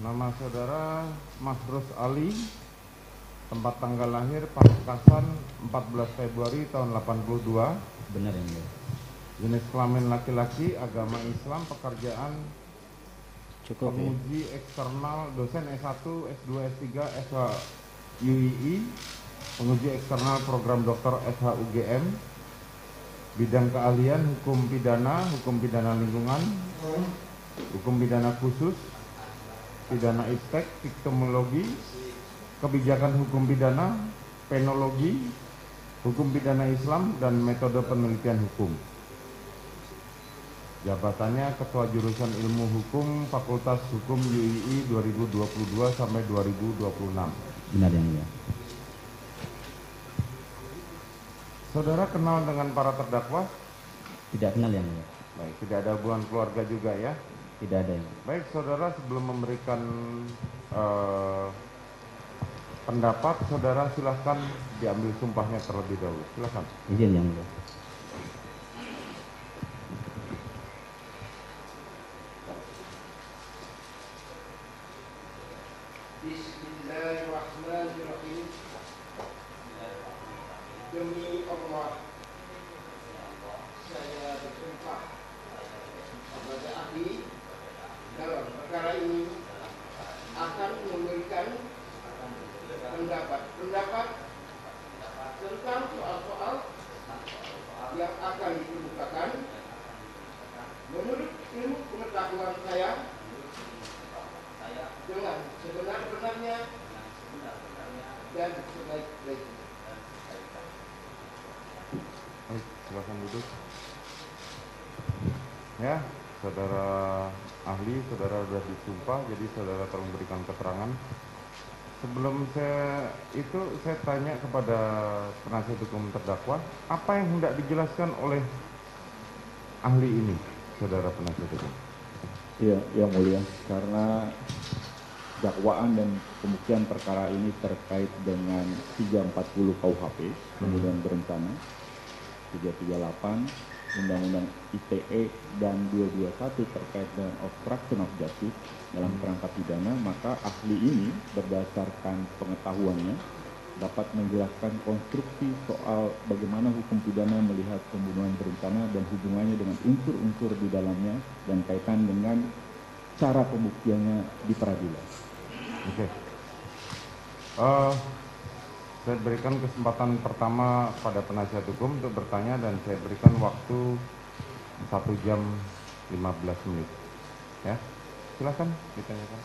Nama saudara Mahrus Ali, tempat tanggal lahir Pamekasan 14 Februari tahun 82, Benar yang mulia. jenis kelamin laki-laki, agama Islam, pekerjaan Cukup ya. penguji eksternal, dosen S1, S2, S3, SH UII, penguji eksternal program dokter SH UGM, bidang keahlian hukum pidana, hukum pidana lingkungan, hukum pidana khusus, pidana iptek, victimologi, kebijakan hukum pidana, penologi, hukum pidana Islam, dan metode penelitian hukum. Jabatannya Ketua Jurusan Ilmu Hukum Fakultas Hukum UII 2022 sampai 2026. Benar yang mulia. Saudara kenal dengan para terdakwa? Tidak kenal yang mulia. Baik, tidak ada hubungan keluarga juga ya. Tidak ada yang. Baik, saudara sebelum memberikan eh, pendapat, saudara silahkan diambil sumpahnya terlebih dahulu. Silahkan. Izin yang mulia. Bismillahirrahmanirrahim. Demi Allah, saya bersumpah kepada ahli dalam perkara ini akan memberikan pendapat-pendapat tentang soal-soal yang akan dikemukakan menurut ilmu pengetahuan saya dengan sebenar-benarnya dan sebaik-baiknya. Baik, silakan duduk. Ya, saudara ahli, saudara sudah disumpah, jadi saudara telah memberikan keterangan. Sebelum saya itu saya tanya kepada penasihat hukum terdakwa, apa yang hendak dijelaskan oleh ahli ini, saudara penasihat hukum? Iya, yang mulia, karena dakwaan dan pembuktian perkara ini terkait dengan 340 KUHP, pembunuhan berencana, 338, Undang-Undang ITE dan 221 terkait dengan obstruction of justice dalam kerangka pidana, maka ahli ini berdasarkan pengetahuannya dapat menjelaskan konstruksi soal bagaimana hukum pidana melihat pembunuhan berencana dan hubungannya dengan unsur-unsur di dalamnya dan kaitan dengan cara pembuktiannya di peradilan. Oke. Eh, saya berikan kesempatan pertama pada penasihat hukum untuk bertanya dan saya berikan waktu satu jam 15 menit. Ya, silakan ditanyakan.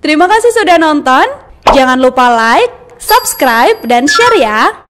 Terima kasih sudah nonton. Jangan lupa like, subscribe, dan share ya.